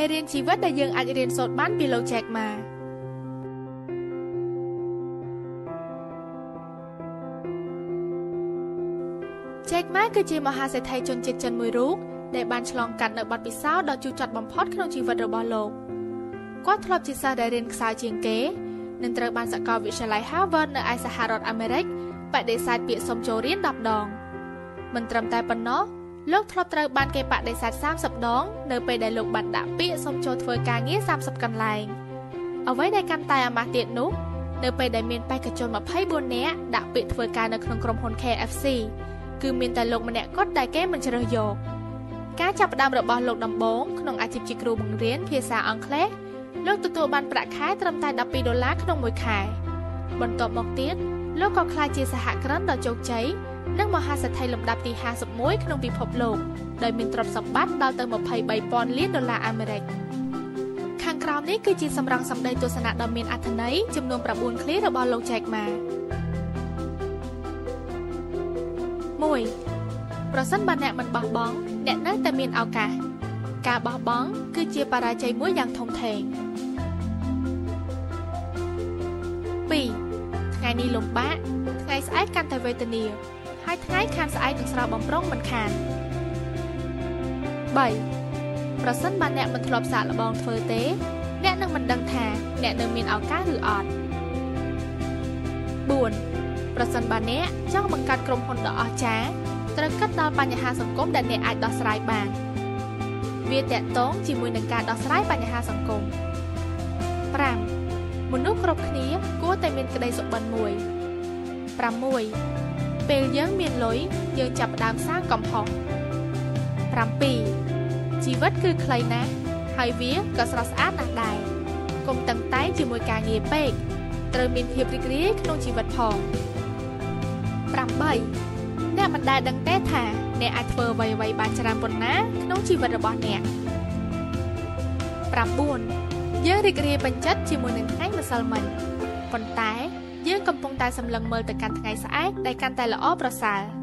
មេរៀនជីវិតដែលយើងអាចរៀនសូត្របានពីលោក Jack Ma ចែកម៉ាគឺជាមហាសេដ្ឋីជនជាតិចិនមួយរូបដែលបានឆ្លងកាត់នៅបទពិសោធន៍ដ៏ជូរចត់បំផុតក្នុងជីវិតរបស់លោកគាត់ធ្លាប់ជាសិស្សដែលរៀនខ្សោយជាងគេនិងត្រូវបានសាកលវិទ្យាល័យ Harvard នៅឯសហរដ្ឋអាមេរិកបដិសេធពាក្យសុំចូលរៀន10ដងមិនត្រឹមតែប៉ុណ្ណោះ លោកធ្លាប់ត្រូវបានគេបដិសេធ30ដង នៅពេលដែលលោកបានដាក់ពាក្យសុំចូលធ្វើការងារ30កន្លែងអ្វីដែលកាន់តែអាម៉ាស់ទៀតនោះនៅពេលដែលមានបេក្ខជន24នាក់ដាក់ពាក្យធ្វើការនៅក្នុងក្រុមហ៊ុន KFC គឺមានតែលោកម្នាក់គត់ដែលគេមិនជ្រើសយកការចាប់ផ្ដើមរបស់លោកដំបងក្នុងអាជីពជាគ្រូបង្រៀនភាសាអង់គ្លេសលោកទទួលបានប្រាក់ខែត្រឹមតែ12ដុល្លារក្នុងមួយខែបន្ទាប់មកទៀតលោកក៏ក្លាយជាសហគ្រិនដ៏ជោគជ័យ និងមហាសេដ្ឋីលំដាប់ទី51ក្នុងពិភពលោកដោយមានទ្រព្យសម្បត្តិដល់ទៅ23,000លានដុល្លារអាមេរិកខាងក្រោមនេះគឺជាសម្រងសម្ដីទស្សនៈដ៏មានអត្ថន័យចំនួន9ឃ្លារបស់លោក Jack Ma 1ប្រសិនបើអ្នកមិនបោះបង់អ្នកនៅតែមានឱកាសការបោះបង់គឺជាបរាជ័យមួយយ៉ាងធំធេង2ថ្ងៃនេះលំបាកថ្ងៃស្អែកកាន់តែវេទនា ហើយថ្ងៃខានស្អែកនឹងស្រស់បំប្រងមិនខាន3ប្រសិនបើអ្នកមិនធ្លាប់សាកល្បងធ្វើទេ អ្នកនឹងមិនដឹងថាអ្នកនៅមានឱកាសឬអត់4ប្រសិនបើអ្នកចង់បង្កើតក្រុមហ៊ុនដ៏អស្ចារ្យត្រូវគិតដល់បញ្ហាសង្គមដែលអ្នកអាចដោះស្រាយបានវាតកតងជាមួយនឹងការដោះស្រាយបញ្ហាសង្គម5មនុស្សគ្រប់គ្នាគួរតែមានក្តីសុបិនមួយ6 ពេលយើងមានលុយយើងចាប់ផ្ដើមសាងកំហុស7ជីវិតគឺខ្លីណាស់ហើយវាក៏ស្រស់ស្អាតណាស់ដែរកុំតឹងតែងជាមួយការងារពេកត្រូវមានភាពរីករាយក្នុងជីវិតផង8អ្នកមិនដែលដឹងទេថាអ្នកអាចធ្វើអ្វីៗបានច្រើនប៉ុណ្ណាក្នុងជីវិតរបស់អ្នក9យើងរីករាយបញ្ចិតជាមួយនឹងថ្ងៃម្សិលមិញប៉ុន្តែ យើងកំពុងតែសម្លឹងមើលទៅកាន់ថ្ងៃស្អែកដែលកាន់តែល្អប្រសើរ